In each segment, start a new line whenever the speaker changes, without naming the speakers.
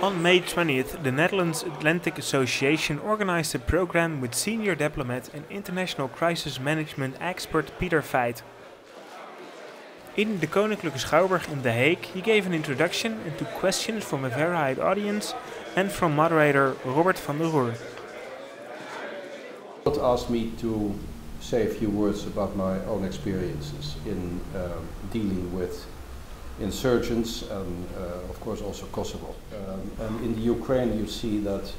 On May 20th, the Netherlands Atlantic Association organized a program with senior diplomat and international crisis management expert Pieter Feith. In the Koninklijke Schouwburg in The Hague, he gave an introduction and took questions from a varied audience and from moderator Robert van de Roer.
asked me to say a few words about my own experiences in um, dealing with insurgents and, uh, of course, also Kosovo. Um, and in the Ukraine, you see that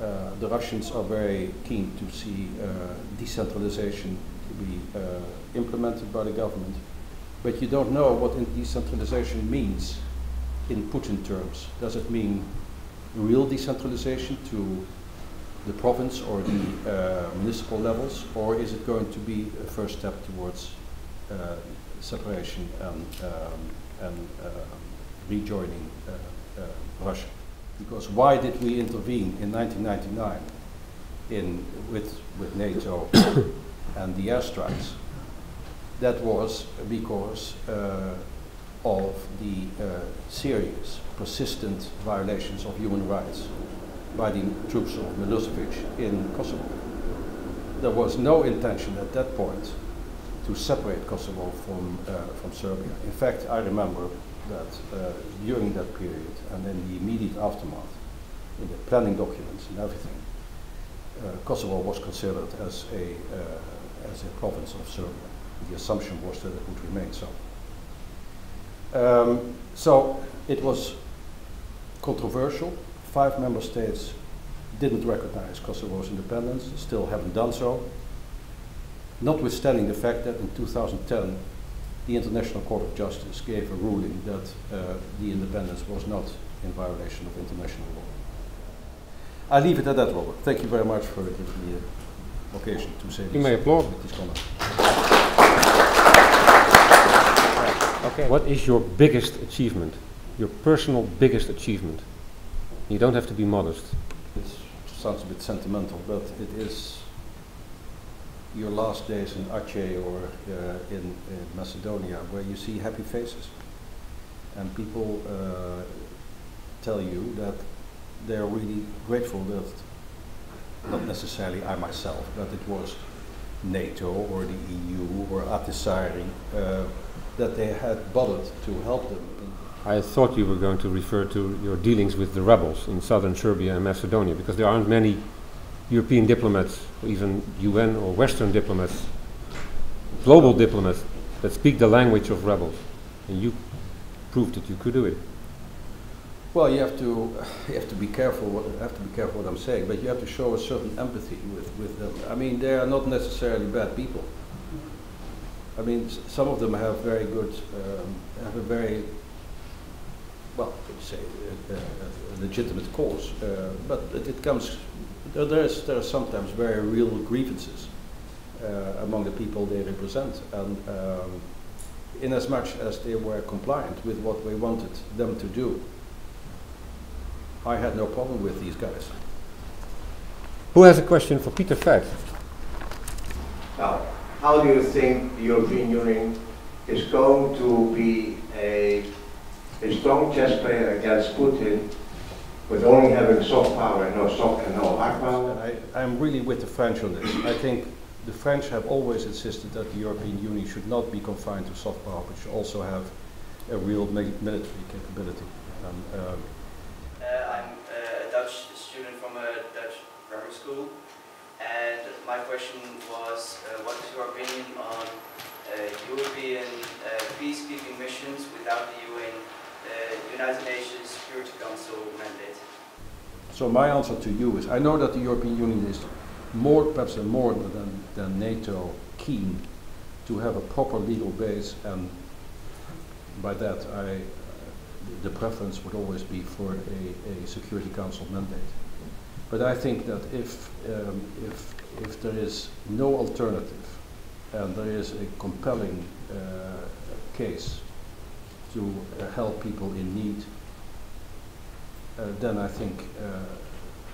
uh, the Russians are very keen to see uh, decentralization to be implemented by the government. But you don't know what decentralization means in Putin terms. Does it mean real decentralization to the province or the uh, municipal levels, or is it going to be a first step towards uh, separation and, um, and uh, rejoining uh, uh, Russia? Because why did we intervene in 1999 in, with, with NATO and the airstrikes? That was because uh, of the serious, persistent violations of human rights by the troops of Milosevic in Kosovo. There was no intention at that point to separate Kosovo from, uh, from Serbia. In fact, I remember that uh, during that period and in the immediate aftermath, in the planning documents and everything, uh, Kosovo was considered as a, uh, as a province of Serbia. The assumption was that it would remain so. Um, so it was controversial five member states didn't recognize Kosovo's independence, still haven't done so, notwithstanding the fact that in 2010 the International Court of Justice gave a ruling that uh, the independence was not in violation of international law. I leave it at that, Robert. Thank you very much for giving me the occasion to say
you may applaud. Okay. What is your biggest achievement? Your personal biggest achievement? You don't have to be modest.
It sounds a bit sentimental, but it is your last days in Aceh or uh, in, in, Macedonia where you see happy faces. And people uh, tell you that they are really grateful that, not necessarily I myself, but it was NATO or the EU or Ahtisaari uh, that they had bothered to help them
I thought you were going to refer to your dealings with the rebels in southern Serbia and Macedonia, because there aren't many European diplomats, or even UN or Western diplomats, global diplomats, that speak the language of rebels. And you proved that you could do it.
Well, you have to you have to be careful. What, have to be careful what I'm saying, but you have to show a certain empathy with with them. I mean, they are not necessarily bad people. I mean, some of them have very good, um, have a very well, say, a, a legitimate cause, uh, but it, it comes, there, is, there are sometimes very real grievances uh, among the people they represent, and um, in as much as they were compliant with what we wanted them to do, I had no problem with these guys.
Who has a question for Pieter Feith?
Now, how do you think the European Union is going to be a a strong chess player against Putin with only having soft power and no soft and no hard power.
I, I'm really with the French on this. I think the French have always insisted that the European Union should not be confined to soft power, but should also have a real military capability.
Um, um, uh, I'm a Dutch student from a Dutch grammar school, and my question was, uh, what is your opinion on uh, European uh, peacekeeping missions without the UN United Nations Security Council mandate?
So my answer to you is, I know that the European Union is more, perhaps more than, than NATO, keen to have a proper legal base, and by that, I, the preference would always be for a, a Security Council mandate. But I think that if, um, if, if there is no alternative, and there is a compelling uh, case to uh, help people in need, uh, then I think uh,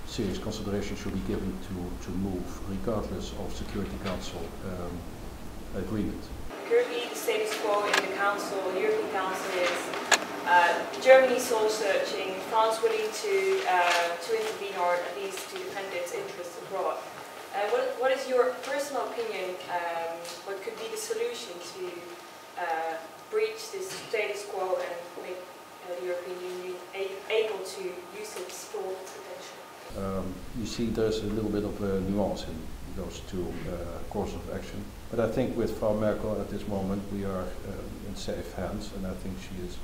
serious consideration should be given to, to move regardless of Security Council um, agreement.
Currently the status quo in the Council, European Council is Uh, Germany soul searching, France willing to uh, to intervene or at least to defend its interests abroad. Uh, what, what is your personal opinion? Um, what could be the solution to breach this status quo and make uh, the European Union a- able to use its full potential?
Um, you see, there's a little bit of a nuance in those two uh, courses of action. But I think with Frau Merkel at this moment, we are um, in safe hands, and I think she is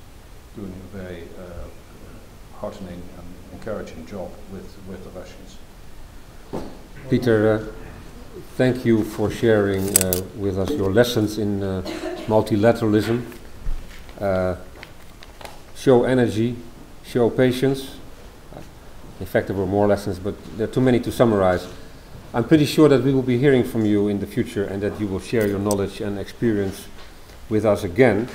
doing a very uh, heartening and encouraging job with, with the Russians.
Pieter, uh, thank you for sharing uh, with us your lessons in uh, multilateralism. Uh, show energy, show patience. In fact, there were more lessons, but there are too many to summarize. I'm pretty sure that we will be hearing from you in the future and that you will share your knowledge and experience with us again.